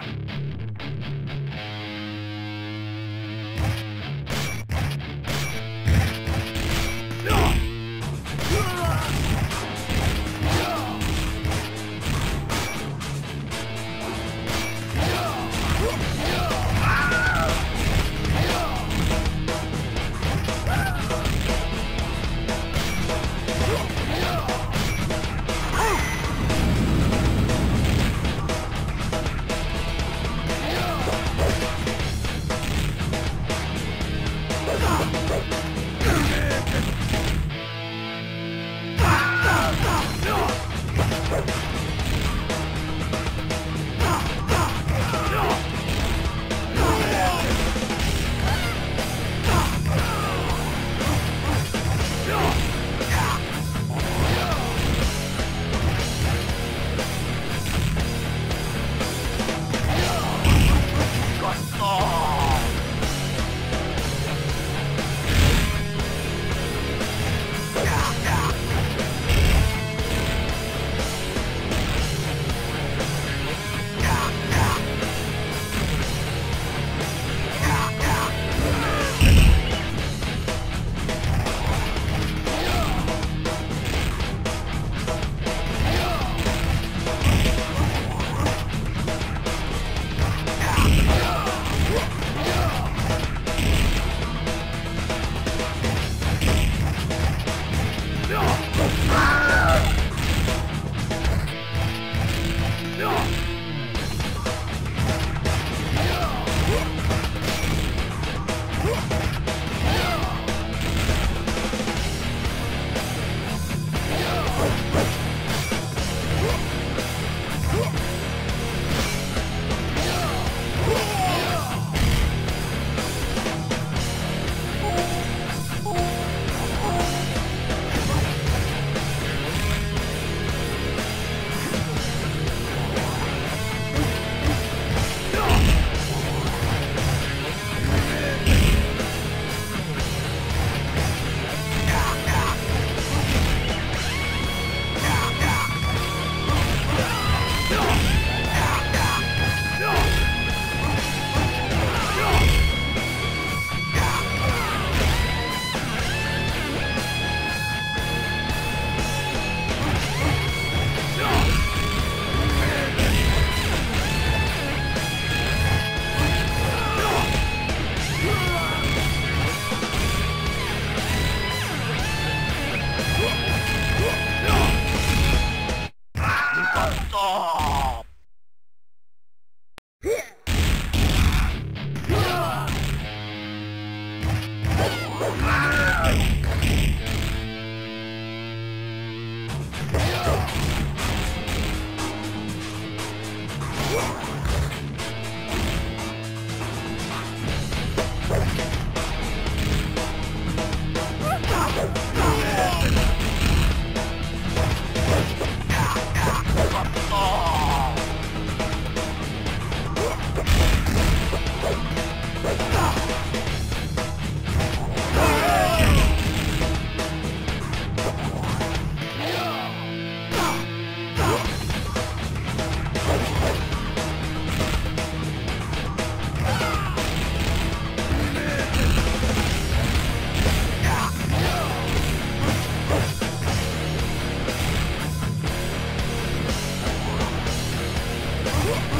フッ。Whoa.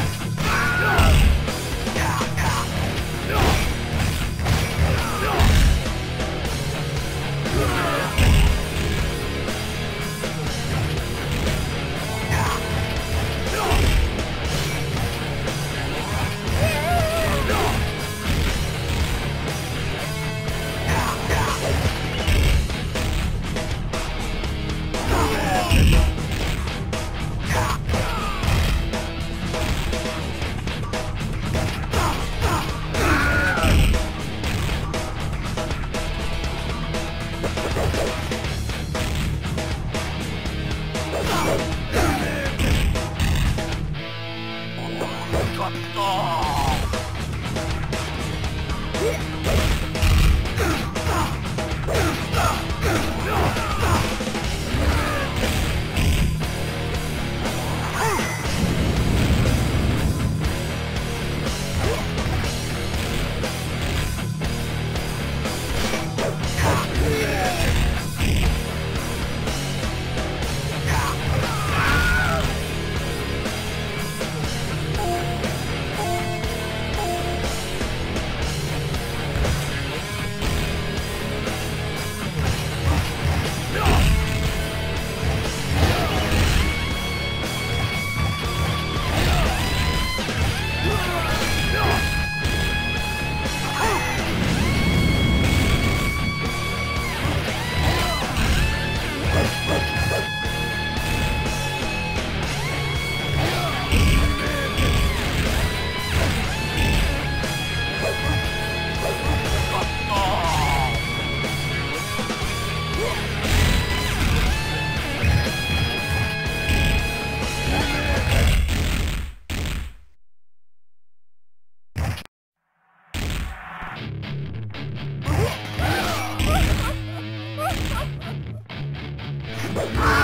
Ah!